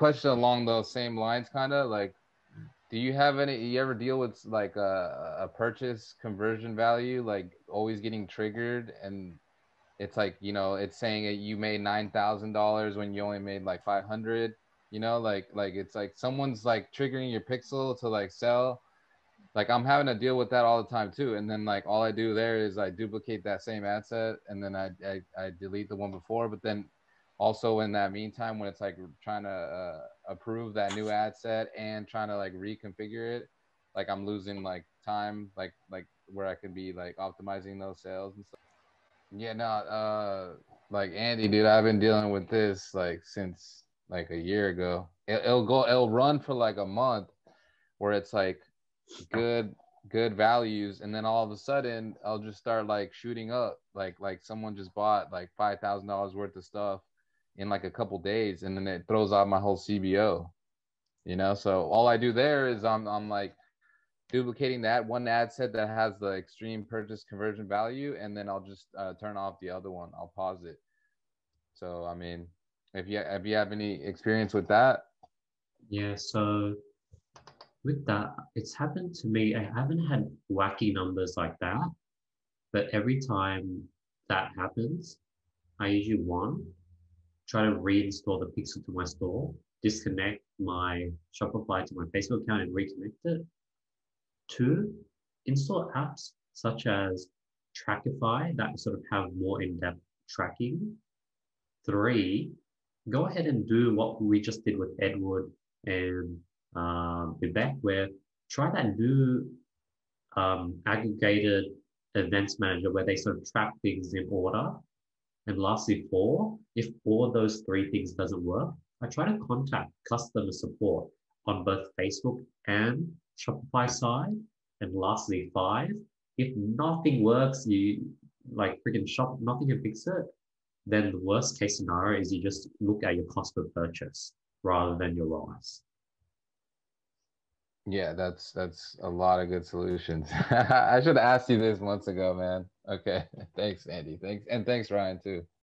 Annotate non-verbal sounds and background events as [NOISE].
question along those same lines, kind of like, do you have any? You ever deal with like a, a purchase conversion value, like always getting triggered, and it's like you know, it's saying that you made nine thousand dollars when you only made like five hundred. You know, like like it's like someone's like triggering your pixel to like sell. Like I'm having to deal with that all the time too. And then like all I do there is I duplicate that same ad set and then I I, I delete the one before. But then also in that meantime when it's like trying to uh, approve that new ad set and trying to like reconfigure it like i'm losing like time like like where i could be like optimizing those sales and stuff. Yeah no uh like andy dude i've been dealing with this like since like a year ago. It, it'll go it'll run for like a month where it's like good good values and then all of a sudden i'll just start like shooting up like like someone just bought like five thousand dollars worth of stuff in like a couple days and then it throws out my whole CBO. You know, so all I do there is I'm I'm like duplicating that one ad set that has the extreme purchase conversion value and then I'll just uh, turn off the other one. I'll pause it. So I mean, if you if you have any experience with that, yeah, so with that, it's happened to me. I haven't had wacky numbers like that, but every time that happens, I usually one try to reinstall the pixel to my store, disconnect my Shopify to my Facebook account and reconnect it. Two, install apps such as Trackify that sort of have more in-depth tracking. Three, go ahead and do what we just did with Edward and um, Vivek, where try that new um, aggregated events manager where they sort of track things in order and lastly, four, if all those three things doesn't work, I try to contact customer support on both Facebook and Shopify side. And lastly, five, if nothing works, you like freaking shop, nothing can fix it, then the worst case scenario is you just look at your cost per purchase rather than your ROAS. Yeah, that's that's a lot of good solutions. [LAUGHS] I should have asked you this months ago, man. Okay. [LAUGHS] Thanks, Andy. Thanks and thanks, Ryan, too.